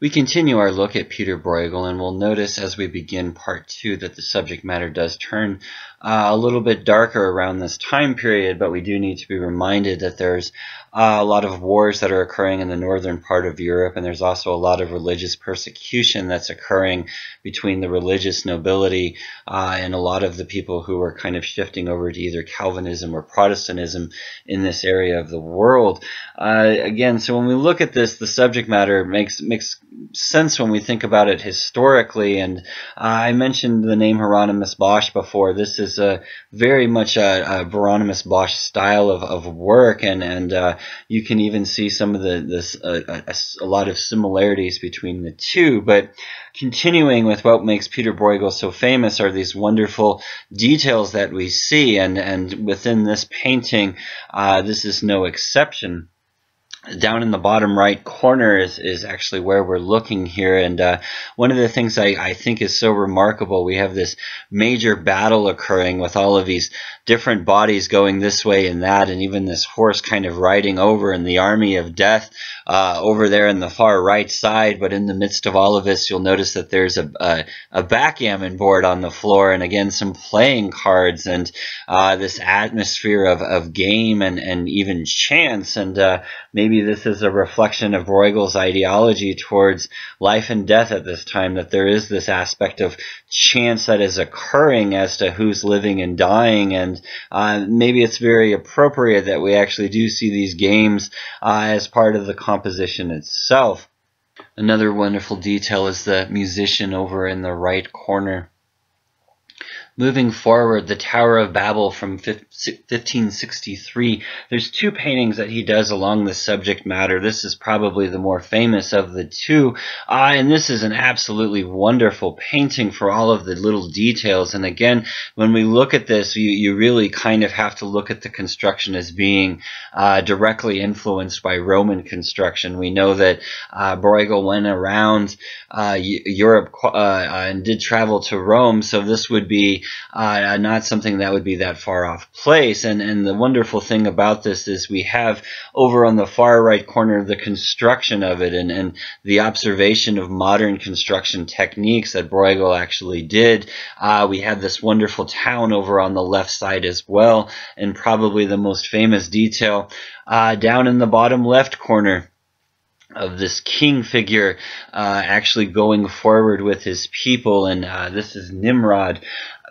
We continue our look at Pieter Bruegel, and we'll notice as we begin part two that the subject matter does turn uh, a little bit darker around this time period, but we do need to be reminded that there's uh, a lot of wars that are occurring in the northern part of Europe, and there's also a lot of religious persecution that's occurring between the religious nobility uh, and a lot of the people who are kind of shifting over to either Calvinism or Protestantism in this area of the world. Uh, again, so when we look at this, the subject matter makes makes sense when we think about it historically. And uh, I mentioned the name Hieronymus Bosch before. This is a very much a, a Hieronymus Bosch style of, of work, and and uh, you can even see some of the this uh, a, a, lot of similarities between the two. But continuing with what makes Pieter Bruegel so famous are these wonderful details that we see, and and within this painting, uh, this is no exception down in the bottom right corner is, is actually where we're looking here. And uh, one of the things I, I think is so remarkable, we have this major battle occurring with all of these different bodies going this way and that, and even this horse kind of riding over in the army of death uh, over there in the far right side. But in the midst of all of this, you'll notice that there's a, a, a backgammon board on the floor, and again, some playing cards, and uh, this atmosphere of, of game and, and even chance. And uh, maybe this is a reflection of Bruegel's ideology towards life and death at this time, that there is this aspect of chance that is occurring as to who's living and dying. And uh, maybe it's very appropriate that we actually do see these games uh, as part of the composition itself. Another wonderful detail is the musician over in the right corner. Moving forward, the Tower of Babel from 1563, there's two paintings that he does along this subject matter. This is probably the more famous of the two, uh, and this is an absolutely wonderful painting for all of the little details. And again, when we look at this, you, you really kind of have to look at the construction as being uh, directly influenced by Roman construction. We know that uh, Bruegel went around uh, Europe uh, uh, and did travel to Rome, so this would be uh, not something that would be that far off place. And, and the wonderful thing about this is we have over on the far right corner the construction of it and, and the observation of modern construction techniques that Bruegel actually did. Uh, we have this wonderful town over on the left side as well, and probably the most famous detail uh, down in the bottom left corner of this king figure uh, actually going forward with his people, and uh, this is Nimrod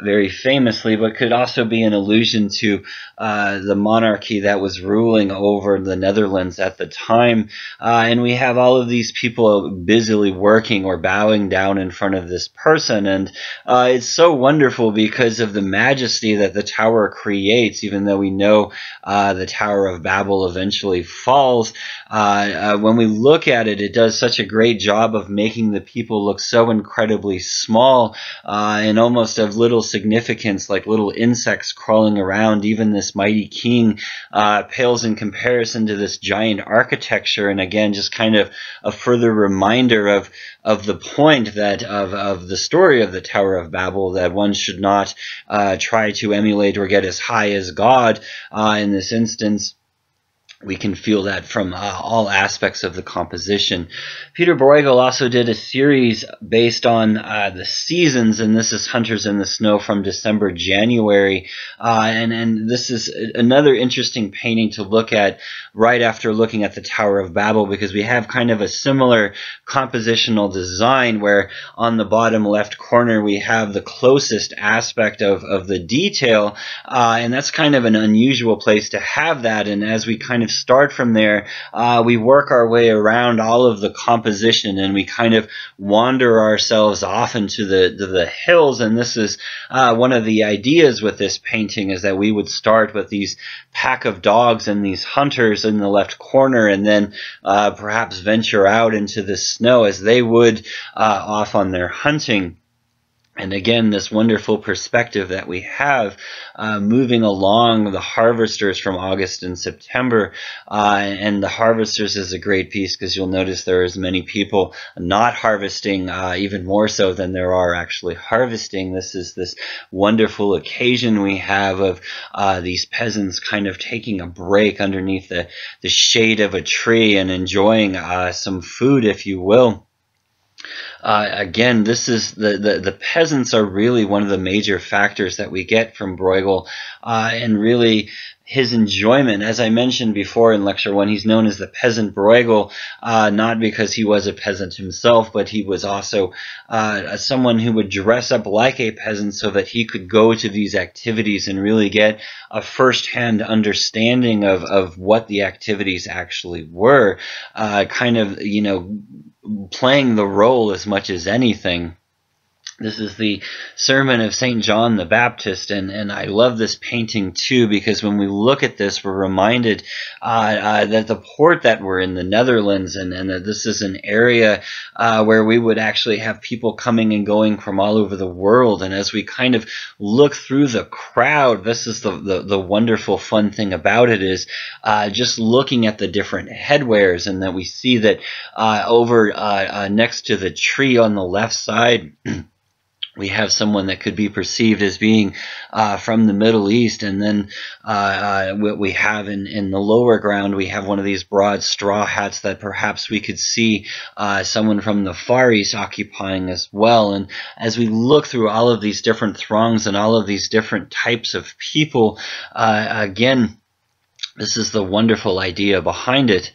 very famously, but could also be an allusion to uh, the monarchy that was ruling over the Netherlands at the time. Uh, and we have all of these people busily working or bowing down in front of this person. And uh, it's so wonderful because of the majesty that the tower creates, even though we know uh, the Tower of Babel eventually falls. Uh, uh, when we look at it, it does such a great job of making the people look so incredibly small and almost of little significance, like little insects crawling around. Even this mighty king uh, pales in comparison to this giant architecture. And again, just kind of a further reminder of of the point that of, of the story of the Tower of Babel that one should not uh, try to emulate or get as high as God uh, in this instance we can feel that from uh, all aspects of the composition. Pieter Bruegel also did a series based on uh, the seasons, and this is Hunters in the Snow from December, January, uh, and and this is another interesting painting to look at right after looking at the Tower of Babel because we have kind of a similar compositional design where on the bottom left corner we have the closest aspect of of the detail, uh, and that's kind of an unusual place to have that, and as we kind of start from there, uh, we work our way around all of the composition and we kind of wander ourselves off into the, the, the hills. And this is uh, one of the ideas with this painting is that we would start with these pack of dogs and these hunters in the left corner and then uh, perhaps venture out into the snow as they would uh, off on their hunting. And again, this wonderful perspective that we have uh, moving along the harvesters from August and September. Uh, and the harvesters is a great piece because you'll notice there is many people not harvesting, uh, even more so than there are actually harvesting. This is this wonderful occasion we have of uh, these peasants kind of taking a break underneath the, the shade of a tree and enjoying uh, some food, if you will. Uh, again, this is the, the, the peasants are really one of the major factors that we get from Bruegel, uh, and really his enjoyment, as I mentioned before in lecture one, he's known as the peasant Bruegel, uh, not because he was a peasant himself, but he was also uh, someone who would dress up like a peasant so that he could go to these activities and really get a first-hand understanding of, of what the activities actually were, uh, kind of, you know, playing the role as much as anything. This is the sermon of St. John the Baptist, and, and I love this painting too because when we look at this, we're reminded uh, uh, that the port that we're in, the Netherlands, and, and that this is an area uh, where we would actually have people coming and going from all over the world. And as we kind of look through the crowd, this is the, the, the wonderful fun thing about it is uh, just looking at the different headwears, and that we see that uh, over uh, next to the tree on the left side, we have someone that could be perceived as being uh, from the Middle East, and then uh, uh, what we have in, in the lower ground, we have one of these broad straw hats that perhaps we could see uh, someone from the Far East occupying as well. And as we look through all of these different throngs and all of these different types of people, uh, again, this is the wonderful idea behind it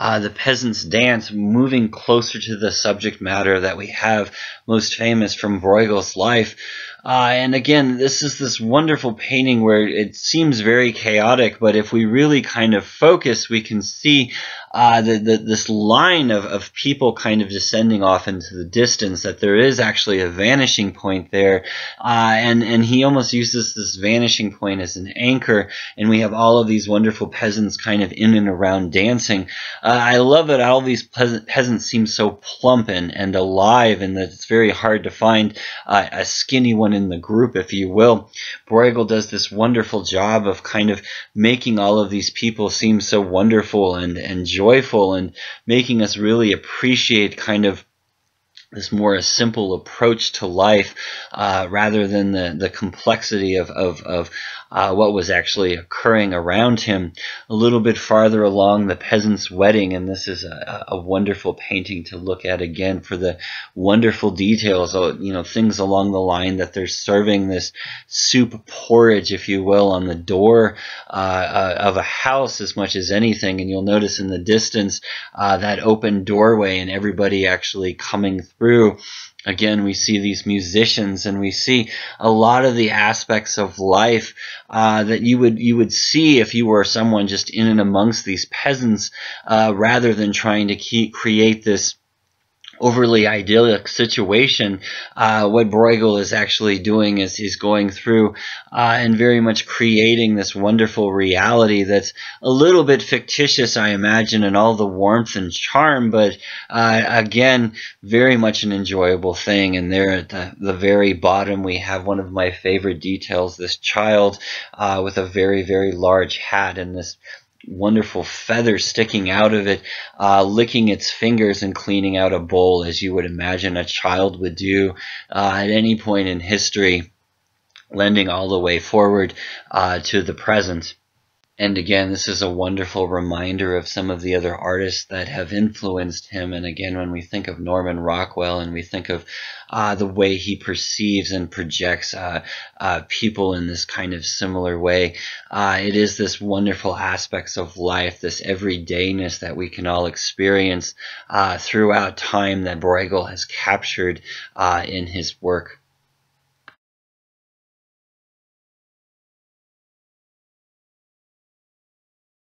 uh, the peasants' dance, moving closer to the subject matter that we have most famous from Bruegel's life. Uh, and again, this is this wonderful painting where it seems very chaotic, but if we really kind of focus, we can see uh, the, the, this line of, of people kind of descending off into the distance, that there is actually a vanishing point there. Uh, and, and he almost uses this vanishing point as an anchor, and we have all of these wonderful peasants kind of in and around dancing. Uh, I love that all these peasants seem so plump and, and alive, and that it's very hard to find a skinny one in the group, if you will. Bruegel does this wonderful job of kind of making all of these people seem so wonderful and, and joyful and making us really appreciate kind of this more simple approach to life uh, rather than the, the complexity of, of, of uh, what was actually occurring around him. A little bit farther along, the peasant's wedding, and this is a, a wonderful painting to look at again for the wonderful details. You know, things along the line that they're serving this soup porridge, if you will, on the door uh, uh, of a house as much as anything. And you'll notice in the distance uh, that open doorway and everybody actually coming through again we see these musicians and we see a lot of the aspects of life uh, that you would you would see if you were someone just in and amongst these peasants uh, rather than trying to keep, create this overly idyllic situation. Uh, what Bruegel is actually doing is he's going through uh, and very much creating this wonderful reality that's a little bit fictitious, I imagine, in all the warmth and charm, but uh, again, very much an enjoyable thing. And there at the, the very bottom, we have one of my favorite details this child uh, with a very, very large hat and this wonderful feathers sticking out of it, uh, licking its fingers and cleaning out a bowl, as you would imagine a child would do uh, at any point in history, lending all the way forward uh, to the present. And again, this is a wonderful reminder of some of the other artists that have influenced him. And again, when we think of Norman Rockwell and we think of uh, the way he perceives and projects uh, uh, people in this kind of similar way, uh, it is this wonderful aspects of life, this everydayness that we can all experience uh, throughout time that Bruegel has captured uh, in his work.